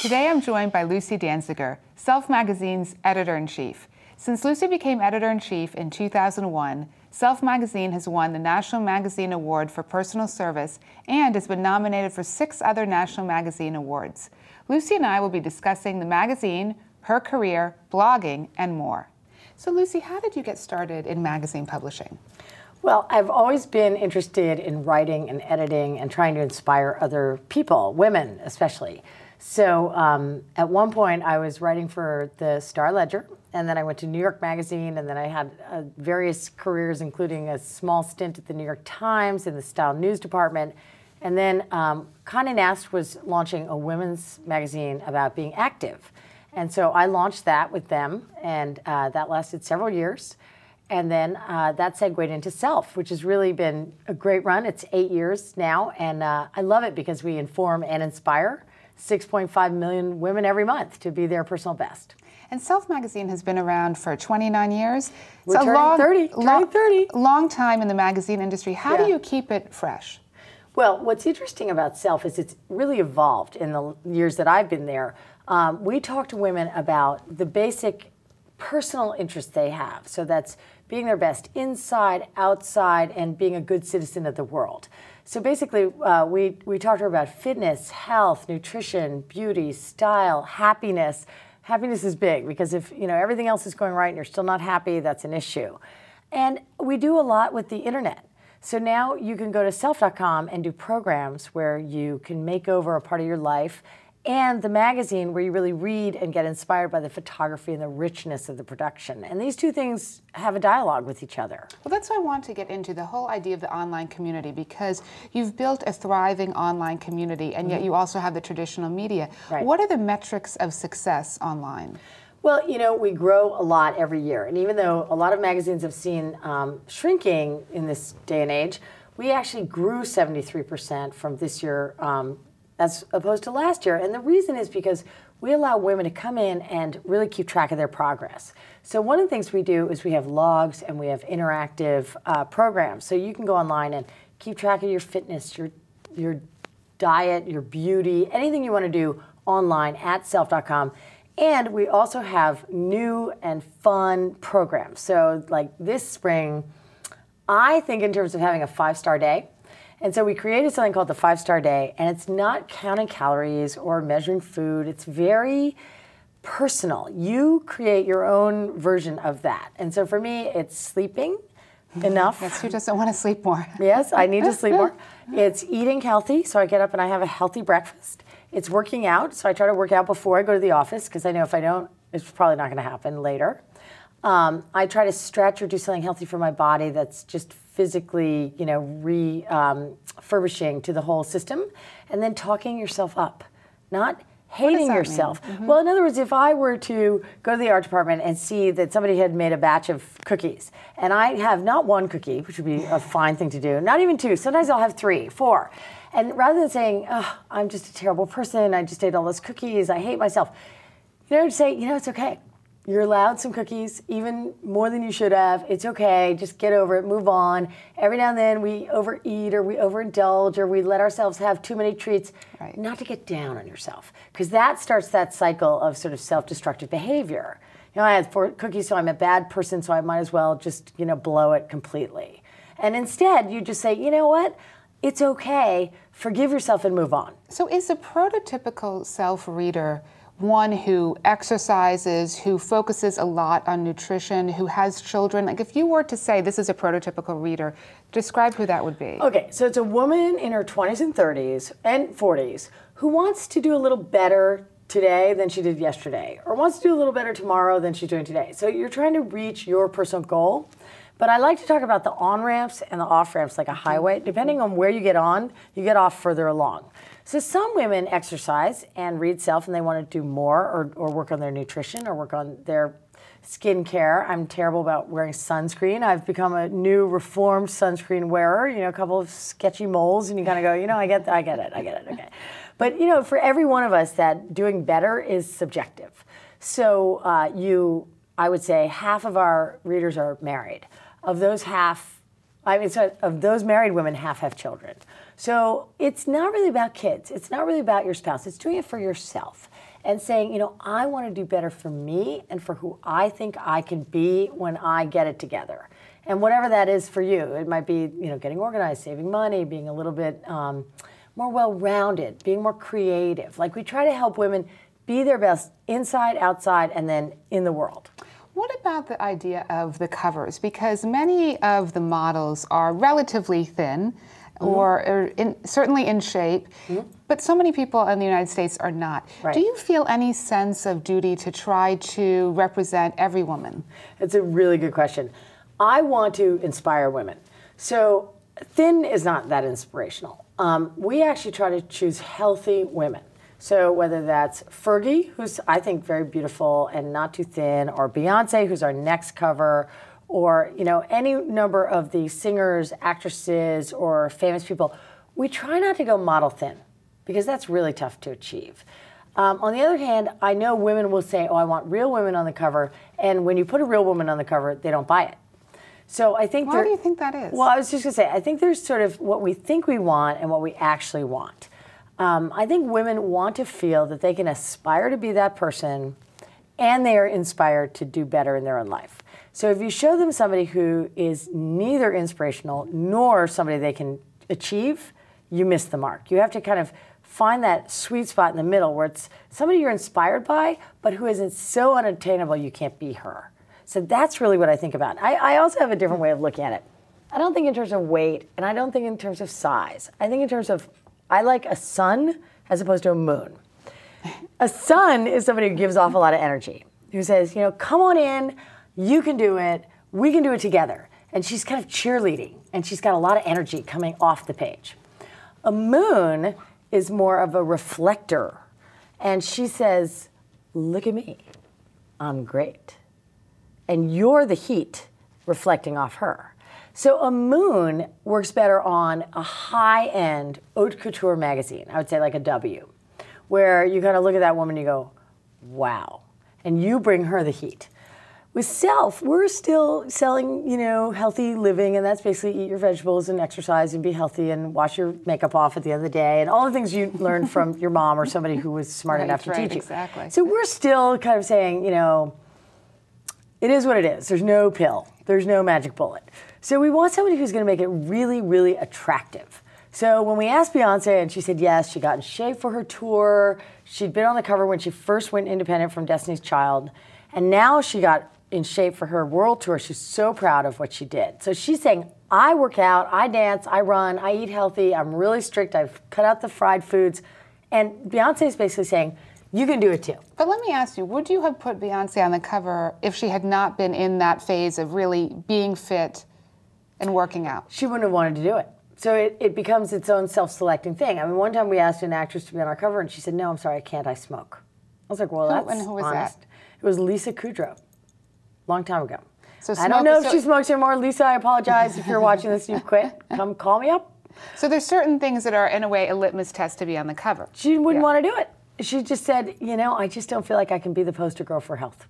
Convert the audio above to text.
Today I'm joined by Lucy Danziger, Self Magazine's editor in chief. Since Lucy became editor in chief in 2001, Self Magazine has won the National Magazine Award for Personal Service and has been nominated for six other National Magazine Awards. Lucy and I will be discussing the magazine, her career, blogging, and more. So, Lucy, how did you get started in magazine publishing? Well, I've always been interested in writing and editing and trying to inspire other people, women especially. So um, at one point, I was writing for the Star Ledger, and then I went to New York Magazine, and then I had uh, various careers, including a small stint at the New York Times in the style news department. And then um, Condé Nast was launching a women's magazine about being active. And so I launched that with them, and uh, that lasted several years. And then uh, that segued into Self, which has really been a great run. It's eight years now, and uh, I love it because we inform and inspire. 6.5 million women every month to be their personal best. And Self Magazine has been around for 29 years. We're it's a long, 30, long, 30. long time in the magazine industry. How yeah. do you keep it fresh? Well, what's interesting about Self is it's really evolved in the years that I've been there. Um, we talk to women about the basic personal interests they have. So that's being their best inside, outside, and being a good citizen of the world. So basically, uh, we, we talked to her about fitness, health, nutrition, beauty, style, happiness. Happiness is big because if you know everything else is going right and you're still not happy, that's an issue. And we do a lot with the internet. So now you can go to self.com and do programs where you can make over a part of your life and the magazine where you really read and get inspired by the photography and the richness of the production. And these two things have a dialogue with each other. Well, that's why I want to get into the whole idea of the online community because you've built a thriving online community and yet mm-hmm. you also have the traditional media. Right. What are the metrics of success online? Well, you know, we grow a lot every year. And even though a lot of magazines have seen um, shrinking in this day and age, we actually grew 73% from this year um, as opposed to last year. And the reason is because we allow women to come in and really keep track of their progress. So one of the things we do is we have logs and we have interactive uh, programs. So you can go online and keep track of your fitness, your your diet, your beauty, anything you want to do online at self.com. And we also have new and fun programs. So like this spring, I think in terms of having a five-star day, and so we created something called the five star day, and it's not counting calories or measuring food. It's very personal. You create your own version of that. And so for me, it's sleeping enough. Yes, who doesn't want to sleep more? yes, I need to sleep more. It's eating healthy, so I get up and I have a healthy breakfast. It's working out, so I try to work out before I go to the office because I know if I don't, it's probably not going to happen later. Um, I try to stretch or do something healthy for my body that's just physically, you know, refurbishing um, to the whole system, and then talking yourself up, not hating yourself. Mm-hmm. Well, in other words, if I were to go to the art department and see that somebody had made a batch of cookies, and I have not one cookie, which would be a fine thing to do, not even two, sometimes I'll have three, four. And rather than saying, oh, I'm just a terrible person, I just ate all those cookies, I hate myself, you know, say, you know, it's okay. You're allowed some cookies, even more than you should have. It's okay. Just get over it, move on. Every now and then we overeat or we overindulge or we let ourselves have too many treats. Right. Not to get down on yourself, because that starts that cycle of sort of self destructive behavior. You know, I had four cookies, so I'm a bad person, so I might as well just, you know, blow it completely. And instead, you just say, you know what? It's okay. Forgive yourself and move on. So, is a prototypical self reader one who exercises, who focuses a lot on nutrition, who has children? Like, if you were to say this is a prototypical reader, describe who that would be. Okay, so it's a woman in her 20s and 30s and 40s who wants to do a little better today than she did yesterday, or wants to do a little better tomorrow than she's doing today. So you're trying to reach your personal goal. But I like to talk about the on ramps and the off ramps like a highway. Depending on where you get on, you get off further along. So some women exercise and read self and they want to do more or, or work on their nutrition or work on their skincare. I'm terrible about wearing sunscreen. I've become a new reformed sunscreen wearer. You know, a couple of sketchy moles, and you kind of go, you know, I get, I get it, I get it, okay. But you know, for every one of us, that doing better is subjective. So uh, you, I would say, half of our readers are married. Of those half, I mean, so of those married women, half have children. So it's not really about kids. It's not really about your spouse. It's doing it for yourself and saying, you know, I want to do better for me and for who I think I can be when I get it together. And whatever that is for you, it might be, you know, getting organized, saving money, being a little bit um, more well-rounded, being more creative. Like we try to help women be their best inside, outside, and then in the world. What about the idea of the covers? Because many of the models are relatively thin mm-hmm. or, in, certainly in shape, mm-hmm. but so many people in the United States are not. Right. Do you feel any sense of duty to try to represent every woman? It's a really good question. I want to inspire women. So thin is not that inspirational. Um, we actually try to choose healthy women. So whether that's Fergie, who's I think very beautiful and not too thin, or Beyonce, who's our next cover, or you know any number of the singers, actresses, or famous people, we try not to go model thin because that's really tough to achieve. Um, on the other hand, I know women will say, "Oh, I want real women on the cover," and when you put a real woman on the cover, they don't buy it. So I think. Why there, do you think that is? Well, I was just gonna say, I think there's sort of what we think we want and what we actually want. Um, I think women want to feel that they can aspire to be that person and they are inspired to do better in their own life. So if you show them somebody who is neither inspirational nor somebody they can achieve, you miss the mark. You have to kind of find that sweet spot in the middle where it's somebody you're inspired by, but who isn't so unattainable you can't be her. So that's really what I think about. I, I also have a different way of looking at it. I don't think in terms of weight, and I don't think in terms of size. I think in terms of I like a sun as opposed to a moon. A sun is somebody who gives off a lot of energy, who says, you know, come on in, you can do it, we can do it together. And she's kind of cheerleading, and she's got a lot of energy coming off the page. A moon is more of a reflector, and she says, look at me, I'm great. And you're the heat reflecting off her. So a moon works better on a high-end haute couture magazine. I would say like a W, where you kind of look at that woman and you go, wow, and you bring her the heat. With self, we're still selling, you know, healthy living, and that's basically eat your vegetables and exercise and be healthy and wash your makeup off at the end of the day and all the things you learned from your mom or somebody who was smart right, enough to right, teach you. Exactly. So we're still kind of saying, you know, it is what it is. There's no pill. There's no magic bullet. So we want somebody who's going to make it really, really attractive. So when we asked Beyonce and she said yes, she got in shape for her tour. She'd been on the cover when she first went independent from Destiny's Child. And now she got in shape for her world tour. She's so proud of what she did. So she's saying, I work out, I dance, I run, I eat healthy, I'm really strict, I've cut out the fried foods. And Beyonce is basically saying, you can do it too. But let me ask you, would you have put Beyonce on the cover if she had not been in that phase of really being fit and working out? She wouldn't have wanted to do it. So it, it becomes its own self-selecting thing. I mean, one time we asked an actress to be on our cover, and she said, "No, I'm sorry, I can't. I smoke." I was like, "Well, that's and who was honest." That? It was Lisa Kudrow, long time ago. So I don't know so if she smokes anymore. Lisa, I apologize if you're watching this. You've quit. Come call me up. So there's certain things that are, in a way, a litmus test to be on the cover. She wouldn't yeah. want to do it she just said, you know, I just don't feel like I can be the poster girl for health.